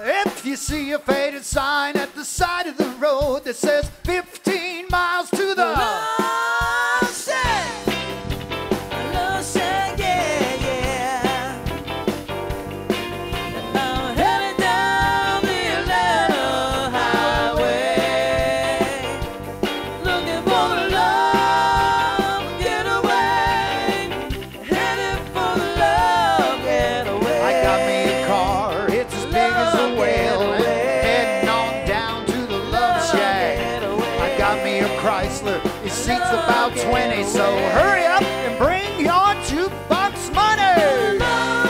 If you see a faded sign at the side of the road that says 15 miles to the Chrysler, it seats about 20, so hurry up and bring your jukebox money. Love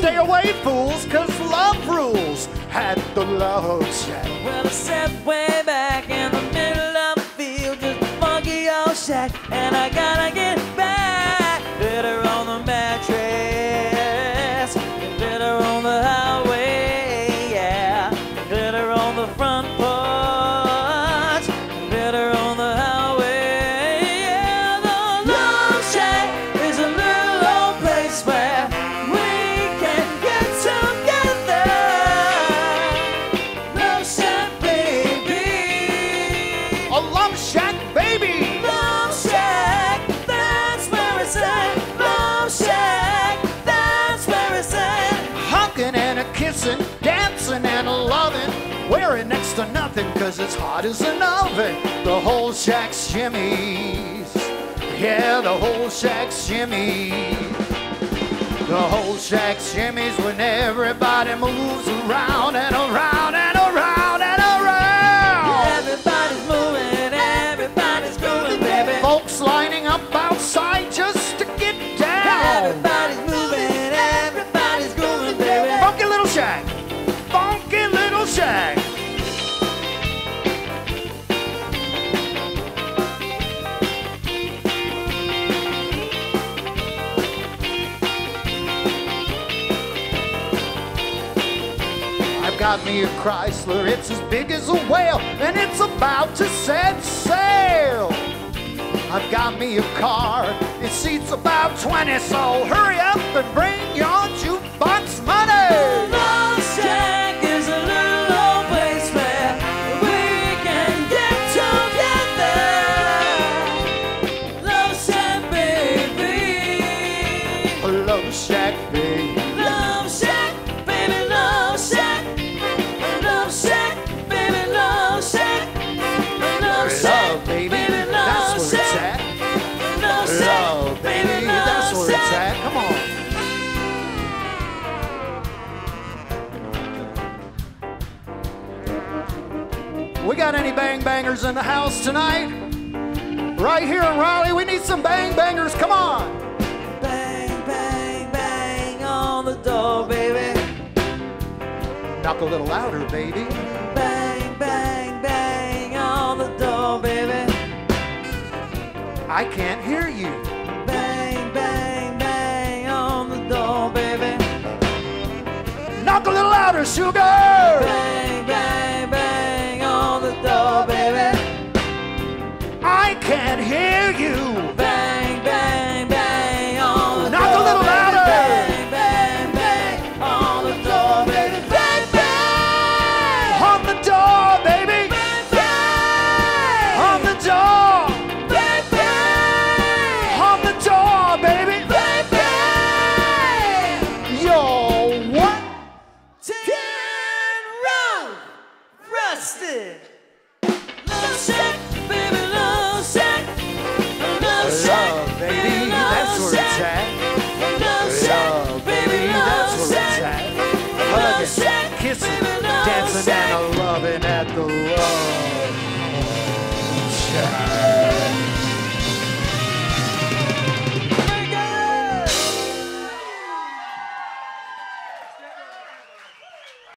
stay away, fools, cause love rules at the love shack. Well, I sat way back in the middle of the field, just a funky old shack, and I gotta get back. Better on the mattress, better on the highway, yeah. Better on the front dancing and a loving, wearing next to nothing cause it's hot as an oven. The whole shack's shimmies. Yeah, the whole shack's shimmies. The whole shack shimmies when everybody moves around and around and around and around. Everybody's moving, everybody's grooving, baby. Folks lining up outside just to get down. Everybody's moving, everybody's grooving, baby. Funky little shack. Got me a Chrysler, it's as big as a whale, and it's about to set sail. I've got me a car, it seats about 20, so hurry up and bring your We got any bang bangers in the house tonight? Right here in Raleigh, we need some bang bangers. Come on. Bang, bang, bang on the door, baby. Knock a little louder, baby. Bang, bang, bang on the door, baby. I can't hear you. Bang, bang, bang on the door, baby. Knock a little louder, sugar. Bang, Hear you. Bang, bang, bang on the Knock a little louder. Bang, bang, bang on the door, baby. Bang, bang. On the door, baby. Bang, bang. On the door. Bang, bang. On the door, baby. Bang, bang. Yo, what? Ten round, rusted. kissing, dancing and a loving at the love.